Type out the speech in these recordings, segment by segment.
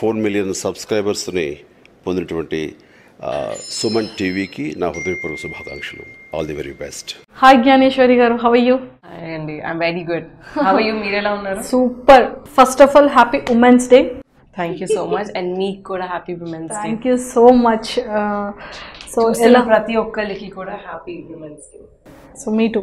Four million సబ్స్క్రైబర్స్ని పొందినటువంటి ఆ, సుమన్ టీవీకి నా హృదయపూర్వక శుభాకాంక్షలు. All the very best hi Gnaneshwari గారు. హవ్ యూ హాయ్ అండి I'm very good how you మీరు ఎలా ఉన్నారు? Super first of all happy women's day thank you so much and మీకు కూడా happy women's day thank you so much so ఎలా? ప్రతి ఒక్కరికి కూడా happy women's day so me too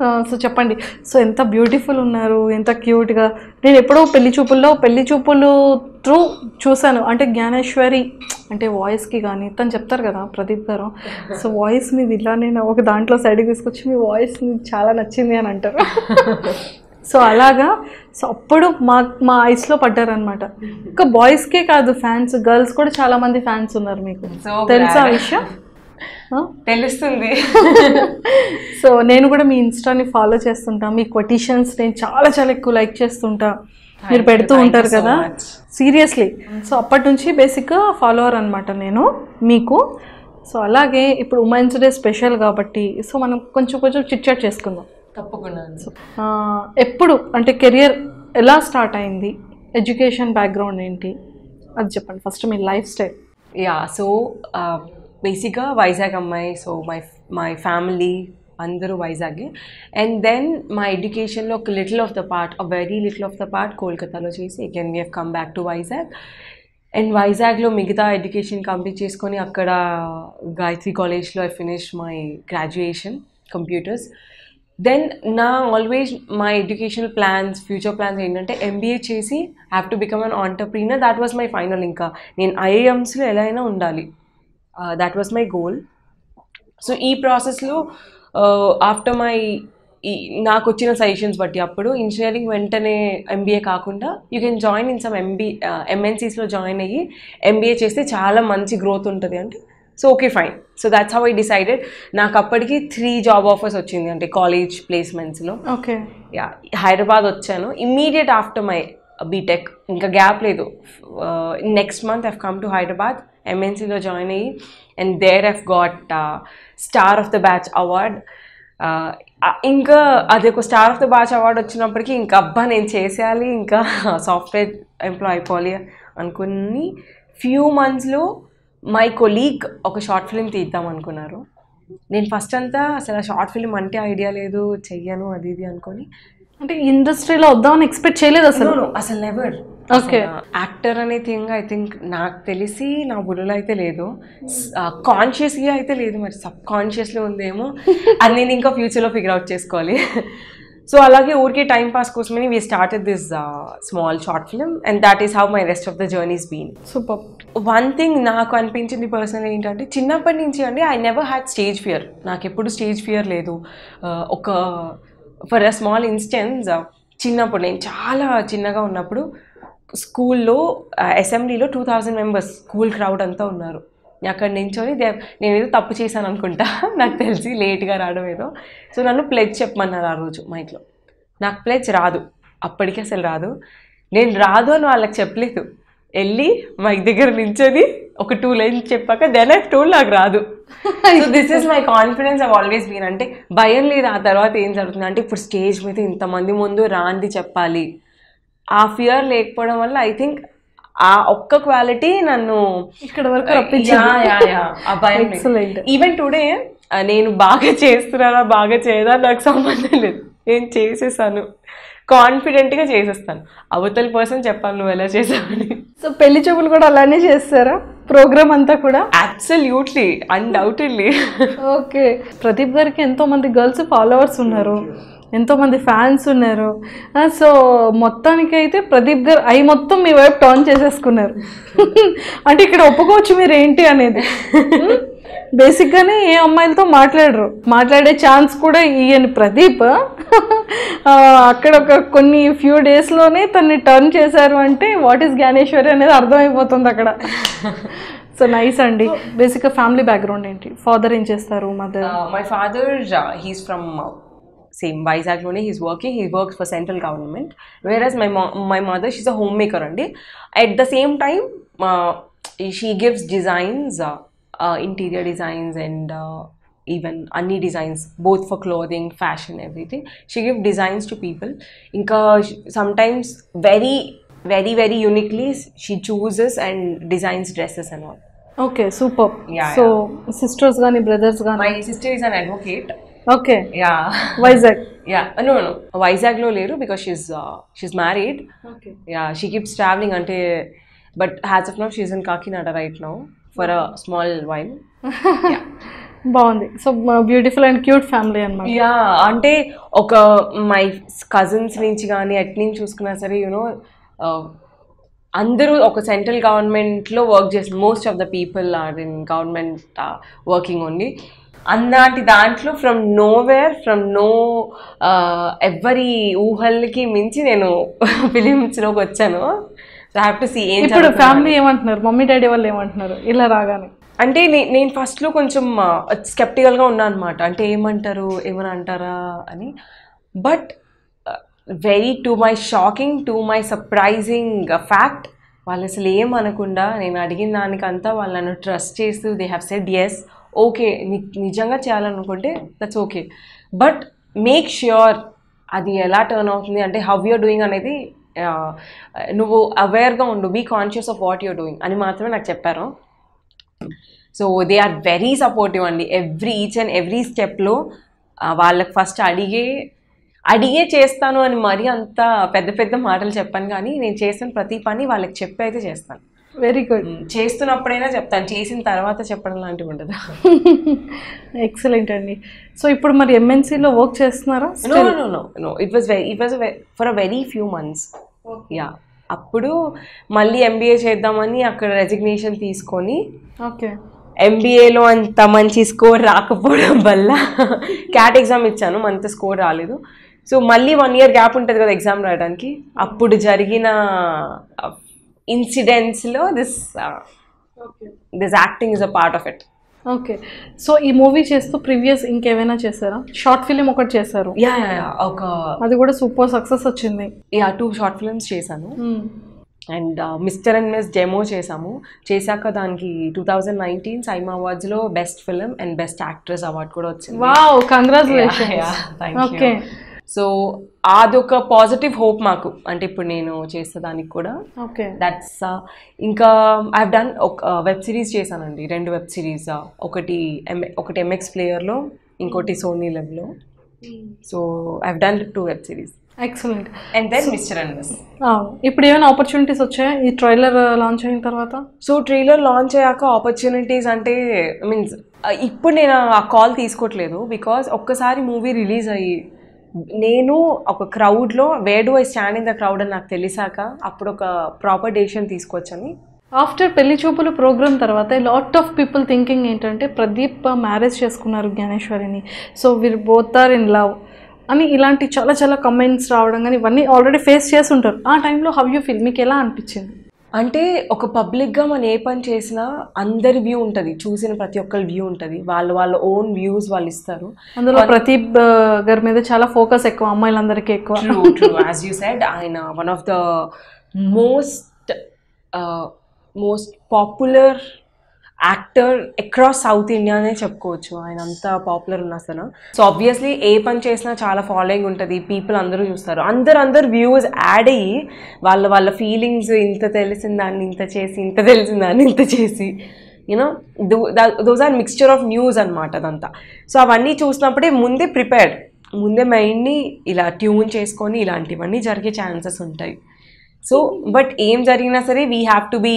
so చెప్పండి. సో ఎంత బ్యూటిఫుల్ ఉన్నారు ఎంత క్యూట్గా నేను ఎప్పుడో పెళ్ళి చూపుల్లో పెళ్ళి చూపులు త్రూ చూశాను. అంటే జ్ఞానేశ్వరి అంటే వాయిస్కి కానీ తను చెప్తారు కదా ప్రదీప్ గారు. సో వాయిస్ మీది ఇలా నేను ఒక దాంట్లో సైడ్కి తీసుకొచ్చి మీ వాయిస్ మీకు చాలా నచ్చింది అని అంటారు. సో అలాగా సో అప్పుడు మా మా ఐస్లో పడ్డారనమాట ఇంకా బాయ్స్కే కాదు ఫ్యాన్స్ గర్ల్స్ కూడా చాలా మంది ఫ్యాన్స్ ఉన్నారు మీకు. తెలుసా. విషయం? తెలుస్తుంది. సో నేను కూడా మీ ఇన్స్టాని ఫాలో చేస్తుంటా. మీ కొటేషన్స్ నేను చాలా చాలా ఎక్కువ లైక్ చేస్తుంటా. మీరు పెడుతూ ఉంటారు కదా. సీరియస్లీ సో అప్పటి నుంచి బేసిక్గా ఫాలోవర్ అనమాట నేను మీకు. సో అలాగే ఇప్పుడు ఉమెన్స్ డే స్పెషల్ కాబట్టి సో మనం కొంచెం కొంచెం చిట్చాట్ చేసుకుందాం. తప్పకుండా ఎప్పుడు? అంటే కెరియర్ ఎలా స్టార్ట్ అయింది? ఎడ్యుకేషన్ బ్యాక్గ్రౌండ్ ఏంటి? అది చెప్పండి. ఫస్ట్ మీ లైఫ్ స్టైల్ యా సో బేసిక్గా వైజాగ్ అమ్మాయి సో మై మై ఫ్యామిలీ అందరూ వైజాగే అండ్ దెన్ మా ఎడ్యుకేషన్లో ఒక little of the part a very little of the part కోల్కతాలో చేసి can we have come back to Vizag and వైజాగ్లో మిగతా ఎడ్యుకేషన్ కంప్లీట్ చేసుకొని అక్కడ గాయత్రి కాలేజ్లో I finish my graduation computers then నా always my educational plans future plans ఏంటంటే MBA చేసి have to become an entrepreneur that was my final ఇంకా. నేను ఐఐఎమ్స్లో ఎలా అయినా ఉండాలి. That was my goal so ఈ ప్రాసెస్లో ఆఫ్టర్ మై ఈ నాకు వచ్చిన సజెషన్స్ బట్టి అప్పుడు ఇంజనీరింగ్ వెంటనే ఎంబీఏ కాకుండా you can join in some MB ఎంఎన్సీస్లో జాయిన్ అయ్యి ఎంబీఏ చేస్తే చాలా మంచి గ్రోత్ ఉంటుంది అంటే so okay fine so that's how I decided నాకు అప్పటికి త్రీ జాబ్ ఆఫర్స్ వచ్చింది అంటే కాలేజ్ ప్లేస్మెంట్స్లో ఓకే యా హైదరాబాద్ వచ్చాను. ఇమ్మీడియట్ ఆఫ్టర్ మై బీటెక్ ఇంకా గ్యాప్ లేదు. Next month I've come to Hyderabad ఎంఎన్సీలో join అయ్యి and there I've got star of the batch award ఇంకా అది ఒక star of the batch award వచ్చినప్పటికీ ఇంకా అబ్బా నేను చేసేయాలి ఇంకా సాఫ్ట్వేర్ ఎంప్లాయ్ అయిపోవాలి అనుకుని ఫ్యూ మంత్స్లో మై కొలీగ్ ఒక షార్ట్ ఫిల్మ్ తీద్దాం అనుకున్నారు. నేను ఫస్ట్ అంతా అసలు ఆ షార్ట్ ఫిల్మ్ అంటే ఐడియా లేదు చెయ్యను అది ఇది అనుకొని అంటే ఇండస్ట్రీలో వద్దామని ఎక్స్పెక్ట్ చేయలేదు అసలు. అసలు నెవర్ Okay. యాక్టర్ అనే థింగ్ ఐ థింక్ నాకు తెలిసి నా బుర్రలో అయితే లేదు. కాన్షియస్గా అయితే లేదు మరి సబ్ కాన్షియస్లో ఉందేమో అది నేను ఇంకా ఫ్యూచర్లో ఫిగర్ అవుట్ చేసుకోవాలి. సో అలాగే ఊరికే టైం పాస్ కోసమని we started this small short film and that is how my rest of the journey's been super one thing నాకు అనిపించింది పర్సనల్ ఏంటంటే చిన్నప్పటి నుంచి అండి I never had stage fear నాకు ఎప్పుడు స్టేజ్ ఫియర్ లేదు. ఒక ఫర్ అ స్మాల్ ఇన్స్టెన్స్ చిన్నప్పుడు నేను చాలా చిన్నగా ఉన్నప్పుడు స్కూల్లో అసెంబ్లీలో two thousand members school crowd అంతా ఉన్నారు. అక్కడ నించొని నేను ఏదో తప్పు చేశాను అనుకుంటా నాకు తెలిసి లేట్గా రావడం ఏదో సో నన్ను ప్లెజ్ చెప్పమన్నారు ఆ రోజు మైక్లో. నాకు ప్లెజ్ రాదు. అప్పటికి అసలు రాదు. నేను రాదు అని వాళ్ళకి చెప్పలేదు. వెళ్ళి మైక్ దగ్గర నించొని ఒక టూ లైన్స్ చెప్పాక దెన్ ఐ టోల్ నాకు రాదు. So this is my confidence I always been అంటే భయం లేదు ఆ తర్వాత ఏం జరుగుతుంది అంటే ఇప్పుడు స్టేజ్ మీద ఇంతమంది ముందు రాంది చెప్పాలి. ఆ ఫియర్ లేకపోవడం వల్ల ఐ థింక్ ఆ ఒక్క క్వాలిటీ నన్ను ఇక్కడ వరకు. ఈవెన్ టుడే నేను బాగా చేస్తున్నానా బాగా చేయదా నాకు సంబంధం లేదు. నేను చేసేసాను. కాన్ఫిడెంట్గా చేసేస్తాను. అవతల పర్సన్ చెప్పాను నువ్వు ఎలా చేసావని. సో పెళ్ళి చూపులు కూడా అలానే చేస్తారా? ప్రోగ్రామ్ అంతా కూడా? Absolutely undoubtedly okay. ప్రదీప్ గారికి ఎంతో మంది గర్ల్స్ ఫాలోవర్స్ ఉన్నారు. ఎంతో మంది ఫ్యాన్స్ ఉన్నారు. సో మొత్తానికి అయితే ప్రదీప్ గారు అవి మొత్తం మీ వైపు టర్న్ చేసేసుకున్నారు. అంటే ఇక్కడ ఒప్పుకోవచ్చు మీరు ఏంటి అనేది. బేసిక్గానే ఏ అమ్మాయిలతో మాట్లాడరు. మాట్లాడే ఛాన్స్ కూడా ఇయ్యని ప్రదీప్. అక్కడ ఒక కొన్ని ఫ్యూ డేస్లోనే తన్ని టర్న్ చేశారు అంటే వాట్ ఈస్ జ్ఞానేశ్వరి అనేది అర్థమైపోతుంది అక్కడ. సో నైస్ అండి. బేసిక్గా ఫ్యామిలీ బ్యాక్గ్రౌండ్ ఏంటి? ఫాదర్ ఏం చేస్తారు mother? My father he's from same వైజాగ్లోనే he's working he works for central government whereas my my mother she's a home maker అండి. At the same time she gives designs Uh, interior designs and uh, even any designs both for clothing, fashion, everything. She gives designs to people. Inka sometimes very, very, very uniquely she chooses and designs dresses and all. Okay, super. Yeah. So yeah. sisters gani, brothers gani. My sister is an advocate. Okay. Yeah. Why is that? yeah. No, no, no, no. Vizag lo leru because she's uh, she's married. Okay. Yeah. She keeps traveling until but has of now she's in Kakinada right now for a small while బాగుంది. So beautiful and cute family అనమాట yeah అంటే ఒక my cousins నుంచి కానీ at నుంచి చూసుకున్నా సరే you know అందరూ ఒక సెంట్రల్ గవర్నమెంట్లో వర్క్ చేసిన most of the people are in government working only అన్నాటి దాంట్లో ఫ్రమ్ నోవేర్ ఫ్రమ్ నో ఎవరి ఊహలకి మించి నేను ఫిలిమ్స్లోకి వచ్చాను. సో హ్యావ్ టు సీ ఇప్పుడు. ఫ్యామిలీ ఏమంటున్నారు? మమ్మీ డాడీ వాళ్ళు ఏమంటున్నారు? ఇలా రాగానే. అంటే నేను ఫస్ట్లో కొంచెం స్కెప్టికల్గా ఉన్నాను అనమాట అంటే ఏమంటారు? ఏమని అంటారా? అని. But very to my shocking to my surprising fact వాళ్ళు అసలు ఏం అనకుండా నేను అడిగిన దానికంతా వాళ్ళు నన్ను ట్రస్ట్ చేస్తూ they have said yes okay నిజంగా చేయాలనుకుంటే that's okay but make sure అది ఎలా టర్న్ అవుతుంది? అంటే హౌ యూర్ డూయింగ్ అనేది నువ్వు అవేర్గా ఉండు be conscious of what you're doing అని మాత్రమే నాకు చెప్పారు. So they are very supportive అండి. ఎవ్రీ ఈచ్ అండ్ ఎవ్రీ స్టెప్లో వాళ్ళకి ఫస్ట్ అడిగే అడిగే చేస్తాను అని మరీ అంత పెద్ద పెద్ద మాటలు చెప్పాను కానీ నేను చేసిన ప్రతి పని వాళ్ళకి చెప్పి అయితే చేస్తాను వెరీ గుడ్ చేస్తున్నప్పుడైనా చెప్తాను. చేసిన తర్వాత చెప్పడం లాంటివి ఉండదు. ఎక్సలెంట్ అండి. సో ఇప్పుడు మరి ఎంఎన్సీలో వర్క్ చేస్తున్నారా? No no no no it was very it was for a very few months yeah. అప్పుడు మళ్ళీ ఎంబీఏ చేద్దామని అక్కడ రెసిగ్నేషన్ తీసుకొని ఓకే. ఎంబీఏలో అంత మంచి స్కోర్ రాకపోవడం వల్ల క్యాట్ ఎగ్జామ్ ఇచ్చాను అంత స్కోర్ రాలేదు. సో మళ్ళీ వన్ ఇయర్ గ్యాప్ ఉంటుంది కదా ఎగ్జామ్ రాయడానికి. అప్పుడు జరిగిన ఇన్సిడెంట్స్లో this this acting is a part of it okay. So ఈ మూవీ చేస్తూ ప్రీవియస్ ఇంకేమైనా చేశారా? షార్ట్ ఫిలిం ఒకటి చేశారు. యా ఒక అది కూడా సూపర్ సక్సెస్ వచ్చింది. యా టూ షార్ట్ ఫిల్మ్స్ చేశాను. And mister and miss demo చేసాము చేశాక దానికి two thousand nineteen SIIMA అవార్డ్స్లో best film and best actress award కూడా వచ్చింది. Wow congratulation okay. సో అదొక పాజిటివ్ హోప్ మాకు. అంటే ఇప్పుడు నేను చేసే దానికి కూడా. ఓకే. దట్స్ ఇంకా ఐ డన్ ఒక వెబ్ సిరీస్ చేశానండి. రెండు వెబ్ సిరీస్ ఒకటి ఎం ఒకటి ఎంఎక్స్ ప్లేయర్లో ఇంకోటి Sony లెవ్లో so I done two web series excellent and then mister and miss ఇప్పుడు ఏమైనా ఆపర్చునిటీస్ వచ్చాయా? ఈ ట్రైలర్ లాంచ్ అయిన తర్వాత? సో ట్రైలర్ లాంచ్ అయ్యాక ఆపర్చునిటీస్ అంటే మీన్స్ ఇప్పుడు నేను ఆ కాల్ తీసుకోవట్లేదు. బికాస్ ఒక్కసారి మూవీ రిలీజ్ అయ్యి నేను ఒక క్రౌడ్లో where do I stand in the crowd అని నాకు తెలిసాక అప్పుడు ఒక ప్రాపర్ డెసిషన్ తీసుకొచ్చని. ఆఫ్టర్ పెళ్ళి చూపులు ప్రోగ్రామ్ తర్వాత లాట్ ఆఫ్ పీపుల్ థింకింగ్ ఏంటంటే ప్రదీప్ మ్యారేజ్ చేసుకున్నారు జ్ఞానేశ్వరిని. సో వీరు బోత్ ఆర్ ఇన్ లవ్ అని ఇలాంటి చాలా చాలా కమెంట్స్ రావడం కానీ ఇవన్నీ ఆల్రెడీ ఫేస్ చేసి ఉంటారు. ఆ టైంలో హౌ యూ ఫీల్ మీకు ఎలా అనిపించింది? అంటే ఒక పబ్లిక్గా మనం ఏ పని చేసినా అందరి వ్యూ ఉంటుంది. చూసిన ప్రతి ఒక్కరి వ్యూ ఉంటుంది. వాళ్ళ వాళ్ళ ఓన్ వ్యూస్ వాళ్ళు ఇస్తారు. అందులో ప్రదీప్ ఆ, గారి మీద చాలా ఫోకస్ ఎక్కువ అమ్మాయిలందరికీ ఎక్కువ. యాజ్ యూ సెడ్ ఆయన one of the most most popular actor across south ఇండియానే చెప్పుకోవచ్చు. ఆయన అంత పాపులర్ ఉన్న అసలు. సో ఆబ్వియస్లీ ఏ పని చేసినా చాలా ఫాలోయింగ్ ఉంటుంది. పీపుల్ అందరూ చూస్తారు. అందరు అందరు వ్యూస్ యాడ్ అయ్యి వాళ్ళ వాళ్ళ ఫీలింగ్స్ ఇంత తెలిసిన దాన్ని ఇంత చేసి ఇంత తెలిసిన దాన్ని ఇంత చేసి you know those are mixture of news అనమాట అదంతా. సో అవన్నీ చూసినప్పుడే ముందే ప్రిపేర్డ్ ముందే మైండ్ని ఇలా ట్యూన్ చేసుకొని ఇలాంటివన్నీ జరిగే ఛాన్సెస్ ఉంటాయి. సో బట్ ఏం జరిగినా సరే we have to be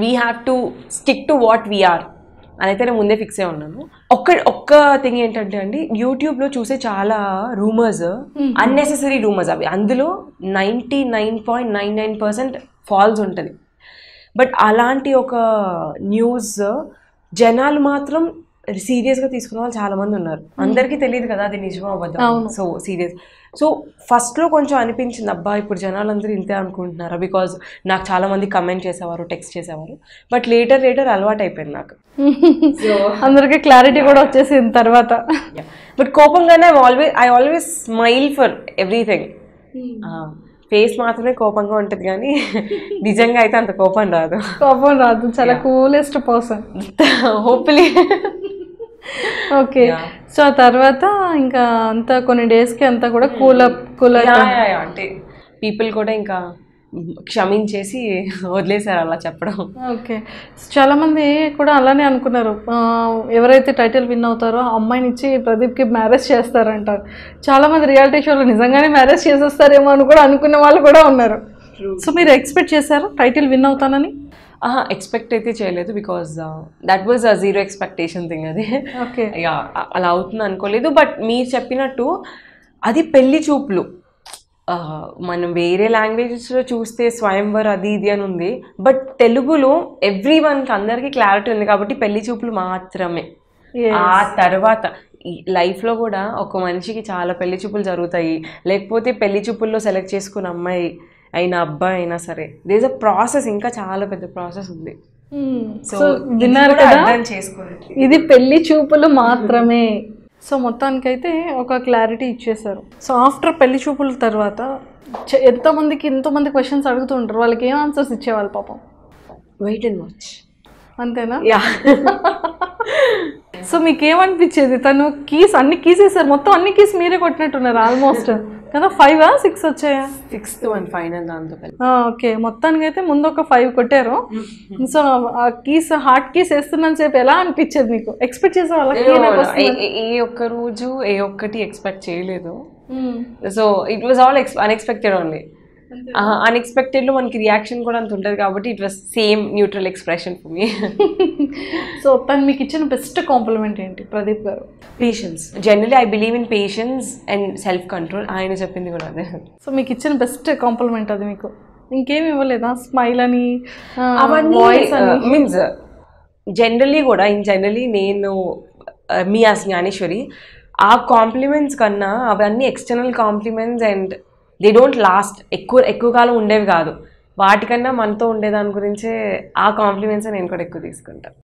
we have to stick to what we are అని అయితే నేను ముందే ఫిక్స్ అయి ఉన్నాను ఒక్క ఒక్క థింగ్ ఏంటంటే అండి యూట్యూబ్లో చూసే చాలా రూమర్స్ అన్నెసెసరీ రూమర్స్ అవి. అందులో ninety nine point nine nine percent false ఉంటుంది. బట్ అలాంటి ఒక న్యూస్ జనాలు మాత్రం సీరియస్గా తీసుకున్న వాళ్ళు చాలా మంది ఉన్నారు. అందరికీ తెలియదు కదా అది నిజమో అబద్ధం సో సీరియస్ సో ఫస్ట్లో కొంచెం అనిపించింది అబ్బా ఇప్పుడు జనాలందరూ ఇంతే అనుకుంటున్నారా? బికాజ్ నాకు చాలా మంది కమెంట్ చేసేవారు టెక్స్ట్ చేసేవారు. బట్ లేటర్ లేటర్ అలవాటు అయిపోయింది నాకు. అందరికీ క్లారిటీ కూడా వచ్చేసింది తర్వాత. But కోపంగానే always I always smile for everything face మాత్రమే కోపంగా ఉంటుంది కానీ నిజంగా అయితే అంత కోపం రాదు. కోపం రాదు. చాలా coolest person hopefully okay so ఆ తర్వాత ఇంకా అంతా కొన్ని డేస్కి అంతా కూడా కూల్ అప్ కూల్ అంటే పీపుల్ కూడా ఇంకా క్షమించేసి వదిలేశారు అలా చెప్పడం. ఓకే చాలా మంది కూడా అలానే అనుకున్నారు. ఎవరైతే టైటిల్ విన్ అవుతారో అమ్మాయిని ఇచ్చి ప్రదీప్కి మ్యారేజ్ చేస్తారంటారు. చాలా మంది రియాలిటీ షోలో నిజంగానే మ్యారేజ్ చేసేస్తారేమో అని కూడా అనుకునే వాళ్ళు కూడా ఉన్నారు. సో మీరు ఎక్స్పెక్ట్ చేశారు? టైటిల్ విన్ అవుతానని? ఆహా ఎక్స్పెక్ట్ అయితే చేయలేదు because that was a zero expectation thing అది. ఓకే అలా అవుతుంది అనుకోలేదు. బట్ మీరు చెప్పినట్టు అది పెళ్ళి చూపులు. మనం వేరే లాంగ్వేజెస్లో చూస్తే స్వయంవర్ అది ఇది అని ఉంది. బట్ తెలుగులో ఎవ్రీ వన్కి అందరికీ క్లారిటీ ఉంది కాబట్టి పెళ్ళి చూపులు మాత్రమే. ఆ తర్వాత ఈ లైఫ్లో కూడా ఒక మనిషికి చాలా పెళ్ళి చూపులు జరుగుతాయి. లేకపోతే పెళ్ళి చూపుల్లో సెలెక్ట్ చేసుకున్న అమ్మాయి అయినా అబ్బాయి అయినా సరే. దేస్ అ ప్రాసెస్ ఇంకా చాలా పెద్ద ప్రాసెస్ ఉంది. సో విన్నారు కదా? ఇది పెళ్ళి చూపులు మాత్రమే. సో మొత్తానికైతే ఒక క్లారిటీ ఇచ్చేశారు. సో ఆఫ్టర్ పెళ్ళి చూపుల తర్వాత ఎంతోమందికి ఎంతోమంది క్వశ్చన్స్ అడుగుతూ ఉంటారు వాళ్ళకి ఏం ఆన్సర్స్ ఇచ్చేవాళ్ళు పాపం? వెయిట్ అండ్ వాచ్ అంతేనా? యా సో మీకు ఏమనిపించేది? తను కీస్ అన్ని కీస్ వేసారు మొత్తం అన్ని కీస్ మీరే కొట్టినట్టున్నారు ఆల్మోస్ట్ కదా ఫైవ్ సిక్స్ వచ్చాయా? సిక్స్త్ వన్ ఫైనల్ దాంతో ఓకే మొత్తానికి అయితే ముందు ఒక ఫైవ్ కొట్టారు. సో ఆ కీస్ హార్ట్ కీస్ వేస్తున్నాను సేపు ఎలా అనిపించేది మీకు? ఎక్స్పెక్ట్ చేసే ఏ ఒక్క రోజు ఏ ఒక్కటి ఎక్స్పెక్ట్ చేయలేదు. So it was all ex unexpected only అన్ఎక్స్పెక్టెడ్లో మనకి రియాక్షన్ కూడా అంత ఉంటుంది కాబట్టి it was same neutral expression for me so తను మీకు ఇచ్చిన బెస్ట్ కాంప్లిమెంట్ ఏంటి? Pradeep garu. Patience generally I believe in patience and self control ఆయన చెప్పింది కూడా అదే. సో మీకు ఇచ్చిన బెస్ట్ కాంప్లిమెంట్ అది మీకు. ఇంకేం ఇవ్వలేదా? స్మైల్ అని వాయిస్ అని. మీన్స్ జనరలీ కూడా ఇన్ జనరలీ నేను మీ ఆ జ్ఞానేశ్వరి ఆ కాంప్లిమెంట్స్ కన్నా అవన్నీ external compliments and they don't last ఎక్కువ ఎక్కువ కాలం ఉండేవి కాదు. వాటికన్నా మనతో ఉండేదాని గురించే ఆ కాంప్లిమెంట్స్ నేను కూడా ఎక్కువ తీసుకుంటాను